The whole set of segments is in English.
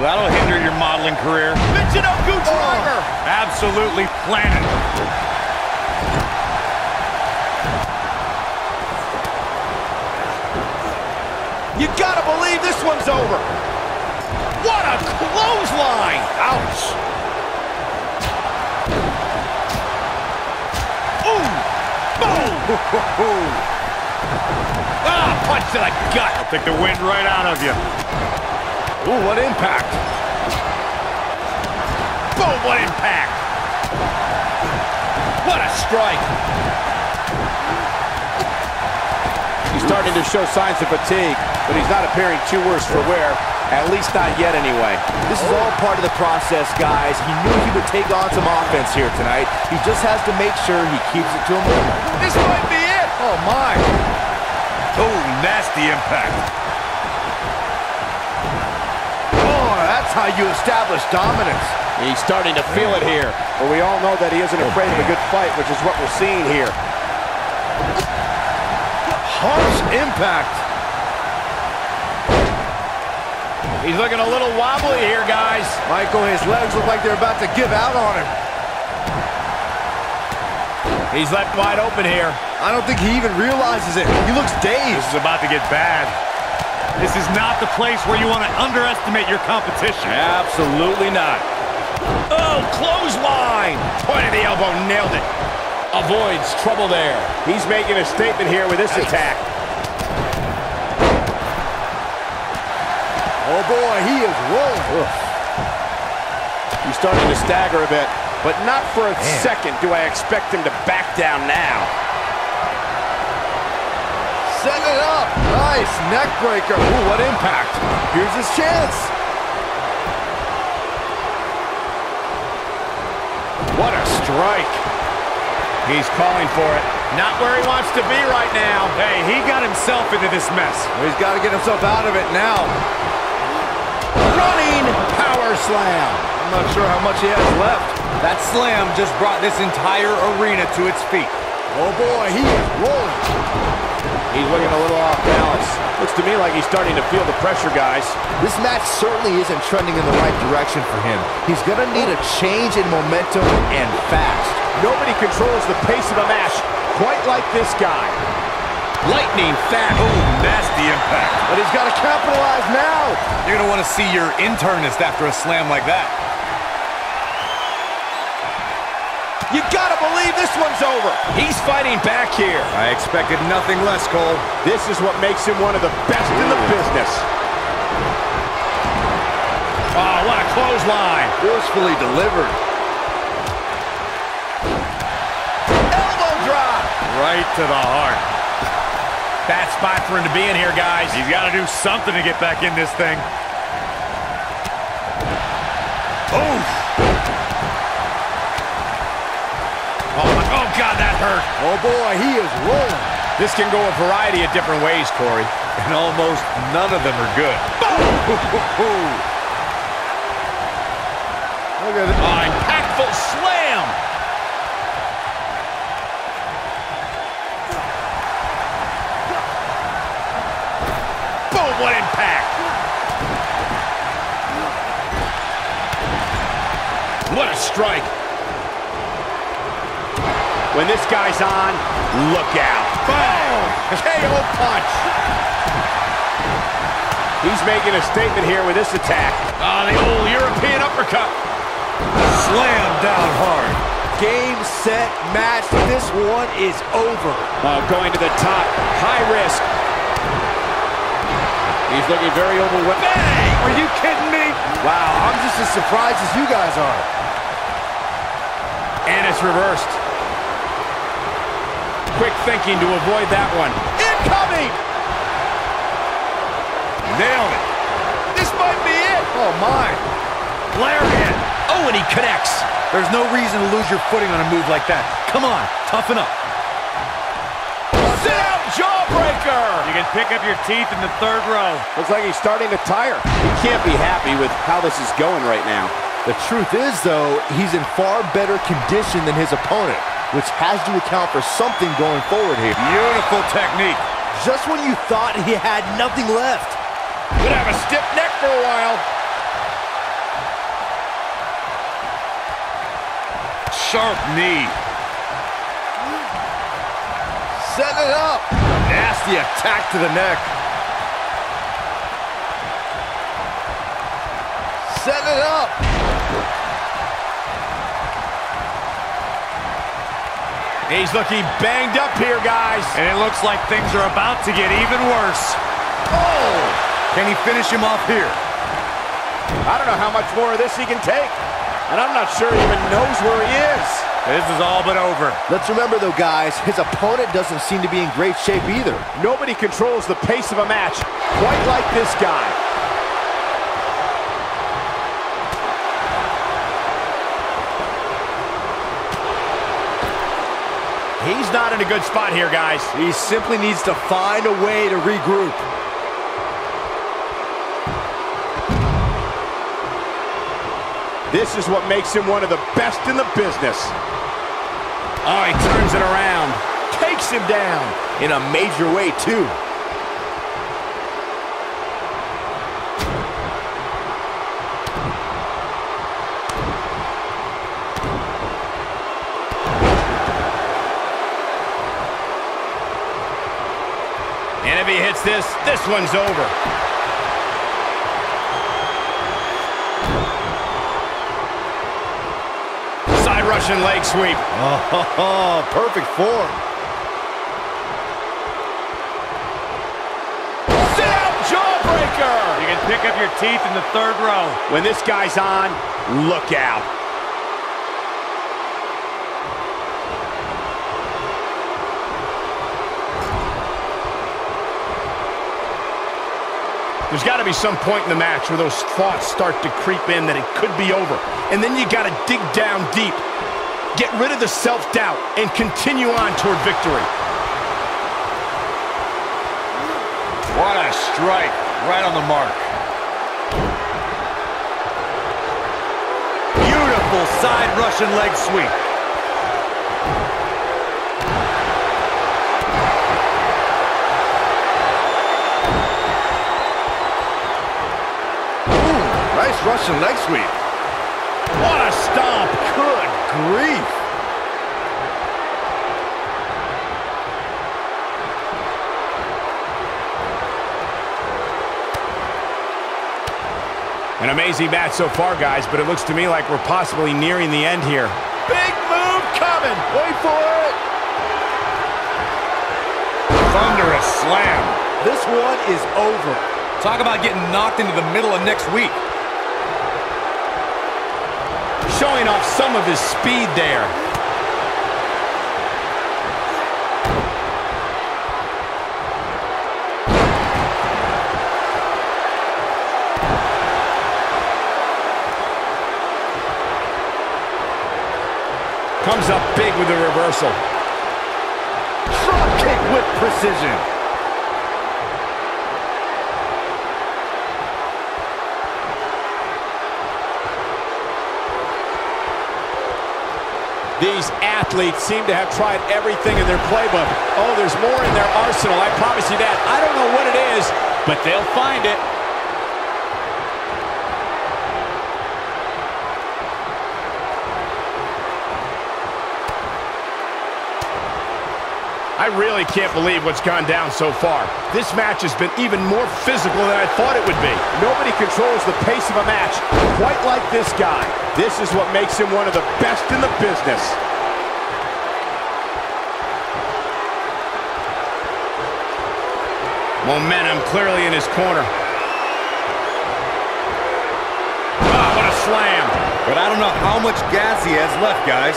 That'll hinder your modeling career. Michinoku driver. Absolutely planted. You gotta believe this one's over. What a clothesline. Ouch. Ooh. Boom. ah, punch to the gut. I'll take the wind right out of you. Ooh, what impact. Boom, what impact. What a strike. He's starting to show signs of fatigue, but he's not appearing too worse for wear. At least not yet, anyway. This is all part of the process, guys. He knew he would take on some offense here tonight. He just has to make sure he keeps it to a minimum. This might be it. Oh, my. Oh, nasty impact. That's how you establish dominance. He's starting to feel it here, but we all know that he isn't afraid of a good fight, which is what we're seeing here. Harsh impact. He's looking a little wobbly here, guys. Michael, his legs look like they're about to give out on him. He's left wide open here. I don't think he even realizes it. He looks dazed. This is about to get bad. This is not the place where you want to underestimate your competition. Absolutely not. Oh, clothesline! Point of the elbow, nailed it. Avoids trouble there. He's making a statement here with this attack. Oh boy, he is rolling. He's starting to stagger a bit, but not for a second do I expect him to back down now. Set it up. Nice neck breaker. Ooh, what impact. Here's his chance. What a strike. He's calling for it. Not where he wants to be right now. Hey, he got himself into this mess. He's got to get himself out of it now. Running power slam. I'm not sure how much he has left. That slam just brought this entire arena to its feet. Oh boy, he is rolling. He's looking a little off balance. Looks to me like he's starting to feel the pressure, guys. This match certainly isn't trending in the right direction for him. He's going to need a change in momentum and fast. Nobody controls the pace of a match quite like this guy. Lightning fast. Oh, nasty impact. But he's got to capitalize now. You're going to want to see your internist after a slam like that. You got to believe this one's over. He's fighting back here. I expected nothing less, Cole. This is what makes him one of the best in the business. Oh, what a clothesline. Forcefully delivered. Elbow drop. Right to the heart. Bad spot for him to be in here, guys. He's got to do something to get back in this thing. Oof. God, that hurt. Oh, boy, he is rolling. This can go a variety of different ways, Corey. And almost none of them are good. Look at this. Oh, impactful slam. Boom, what impact. What a strike. When this guy's on, look out. Boom. KO punch. He's making a statement here with this attack. Ah, the old European uppercut. Slam down hard. Game, set, match. This one is over. Oh, going to the top. High risk. He's looking very overwhelmed. Bang! Are you kidding me? Wow, I'm just as surprised as you guys are. And it's reversed. Quick thinking to avoid that one. Incoming! Nailed it. This might be it. Oh, my. Lariat. Oh, and he connects. There's no reason to lose your footing on a move like that. Come on, toughen up. Sit out jawbreaker. You can pick up your teeth in the third row. Looks like he's starting to tire. He can't be happy with how this is going right now. The truth is, though, he's in far better condition than his opponent, which has to account for something going forward here. Beautiful technique. Just when you thought he had nothing left. Could have a stiff neck for a while. Sharp knee. Set it up. Nasty attack to the neck. Set it up. He's looking banged up here, guys. And it looks like things are about to get even worse. Oh! Can he finish him off here? I don't know how much more of this he can take. And I'm not sure he even knows where he is. This is all but over. Let's remember, though, guys, his opponent doesn't seem to be in great shape either. Nobody controls the pace of a match quite like this guy. He's not in a good spot here, guys. He simply needs to find a way to regroup. This is what makes him one of the best in the business. Oh, he turns it around. Takes him down in a major way, too. He hits this, this one's over. Side Russian leg sweep. Oh, perfect form. Sit out jawbreaker. You can pick up your teeth in the third row. When this guy's on, look out. There's got to be some point in the match where those thoughts start to creep in that it could be over. And then you got to dig down deep. Get rid of the self-doubt and continue on toward victory. What a strike. Right on the mark. Beautiful side Russian leg sweep. Nice Russian leg sweep. What a stomp. Good grief. An amazing match so far, guys, but it looks to me like we're possibly nearing the end here. Big move coming. Wait for it. Thunderous slam. This one is over. Talk about getting knocked into the middle of next week. Showing off some of his speed there. Comes up big with the reversal. Drop kick with precision. These athletes seem to have tried everything in their playbook. Oh, there's more in their arsenal, I promise you that. I don't know what it is, but they'll find it. I really can't believe what's gone down so far. This match has been even more physical than I thought it would be. Nobody controls the pace of a match quite like this guy. This is what makes him one of the best in the business. Momentum clearly in his corner. Oh, what a slam. But I don't know how much gas he has left, guys.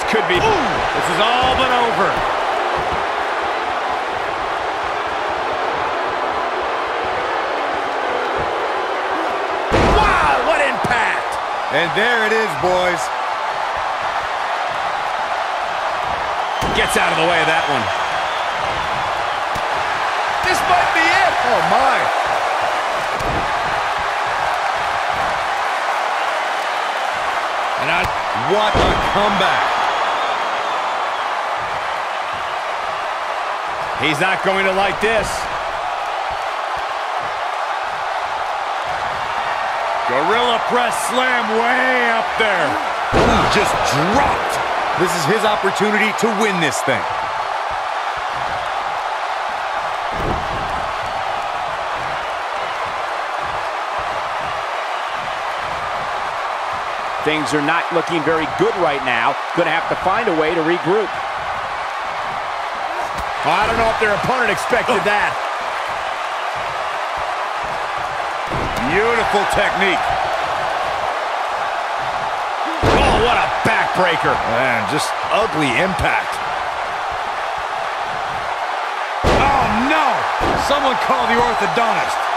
This could be... This is all but over. Wow, what impact! And there it is, boys. Gets out of the way of that one. This might be it. Oh, my. And I, what a comeback. He's not going to like this. Gorilla press slam way up there. Ooh, just dropped. This is his opportunity to win this thing. Things are not looking very good right now. Going to have to find a way to regroup. I don't know if their opponent expected that. Beautiful technique. Oh, what a backbreaker. Man, just ugly impact. Oh, no! Someone call the orthodontist.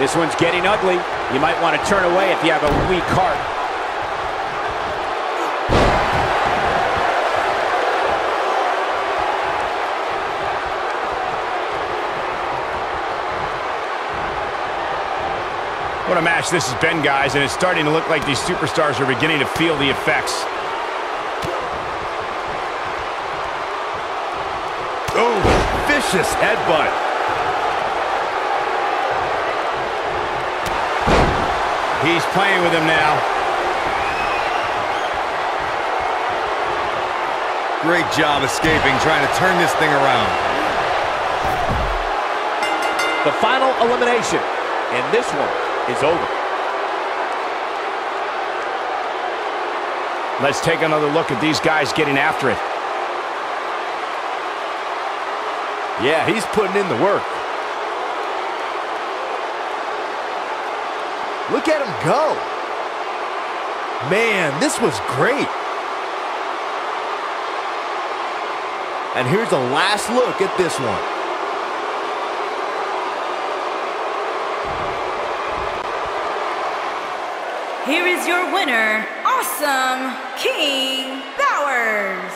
This one's getting ugly. You might want to turn away if you have a weak heart. What a match this has been, guys, and it's starting to look like these superstars are beginning to feel the effects. Oh, vicious headbutt. He's playing with him now. Great job escaping, trying to turn this thing around. The final elimination, and this one is over. Let's take another look at these guys getting after it. Yeah, he's putting in the work. Look at him go. Man, this was great. And here's a last look at this one. Here is your winner, Awesome King Bowers.